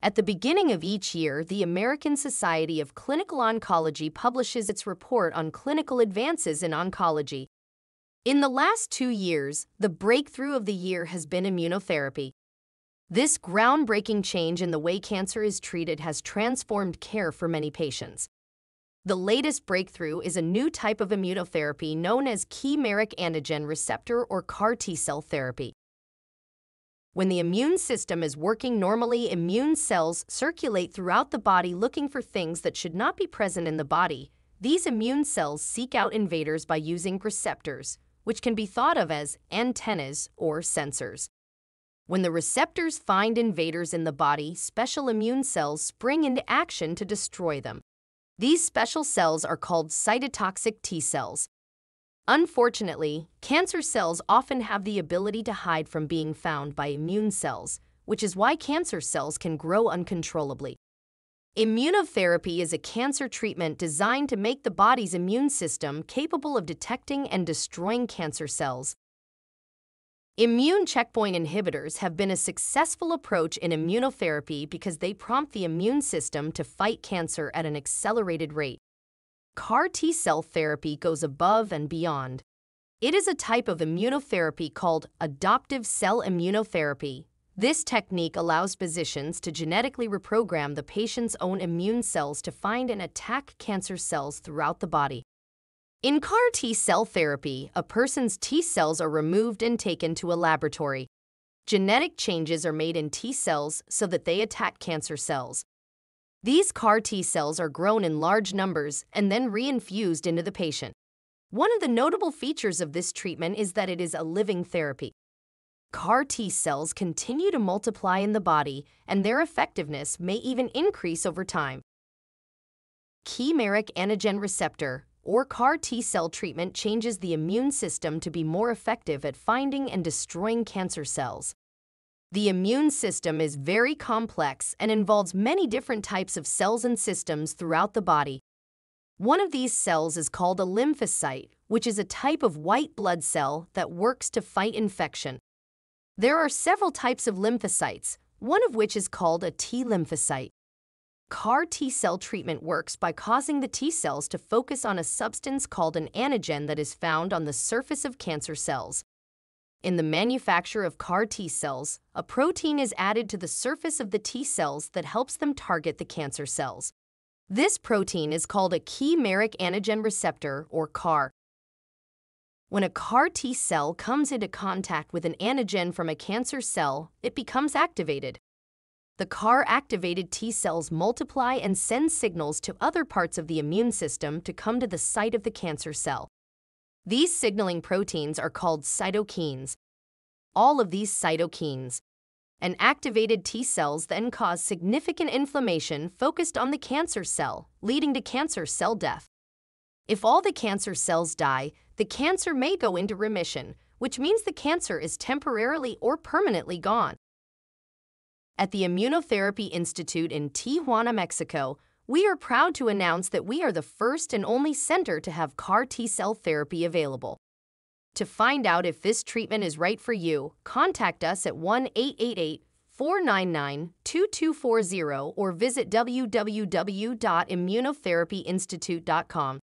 At the beginning of each year, the American Society of Clinical Oncology publishes its report on clinical advances in oncology. In the last two years, the breakthrough of the year has been immunotherapy. This groundbreaking change in the way cancer is treated has transformed care for many patients. The latest breakthrough is a new type of immunotherapy known as chimeric antigen receptor or CAR T cell therapy. When the immune system is working normally, immune cells circulate throughout the body looking for things that should not be present in the body. These immune cells seek out invaders by using receptors, which can be thought of as antennas or sensors. When the receptors find invaders in the body, special immune cells spring into action to destroy them. These special cells are called cytotoxic T cells. Unfortunately, cancer cells often have the ability to hide from being found by immune cells, which is why cancer cells can grow uncontrollably. Immunotherapy is a cancer treatment designed to make the body's immune system capable of detecting and destroying cancer cells. Immune checkpoint inhibitors have been a successful approach in immunotherapy because they prompt the immune system to fight cancer at an accelerated rate. CAR T cell therapy goes above and beyond. It is a type of immunotherapy called adoptive cell immunotherapy. This technique allows physicians to genetically reprogram the patient's own immune cells to find and attack cancer cells throughout the body. In CAR T cell therapy, a person's T cells are removed and taken to a laboratory. Genetic changes are made in T cells so that they attack cancer cells. These CAR T cells are grown in large numbers and then reinfused into the patient. One of the notable features of this treatment is that it is a living therapy. CAR T cells continue to multiply in the body, and their effectiveness may even increase over time. Chimeric antigen receptor, or CAR T cell treatment, changes the immune system to be more effective at finding and destroying cancer cells. The immune system is very complex and involves many different types of cells and systems throughout the body. One of these cells is called a lymphocyte, which is a type of white blood cell that works to fight infection. There are several types of lymphocytes, one of which is called a T lymphocyte. CAR T cell treatment works by causing the T cells to focus on a substance called an antigen that is found on the surface of cancer cells. In the manufacture of CAR T cells, a protein is added to the surface of the T cells that helps them target the cancer cells. This protein is called a chimeric antigen receptor, or CAR. When a CAR T cell comes into contact with an antigen from a cancer cell, it becomes activated. The CAR activated T cells multiply and send signals to other parts of the immune system to come to the site of the cancer cell. These signaling proteins are called cytokines. All of these cytokines and activated T cells then cause significant inflammation focused on the cancer cell, leading to cancer cell death. If all the cancer cells die, the cancer may go into remission, which means the cancer is temporarily or permanently gone. At the Immunotherapy Institute in Tijuana, Mexico, we are proud to announce that we are the first and only center to have CAR T cell therapy available. To find out if this treatment is right for you, contact us at 1 888 499 2240 or visit www.immunotherapyinstitute.com.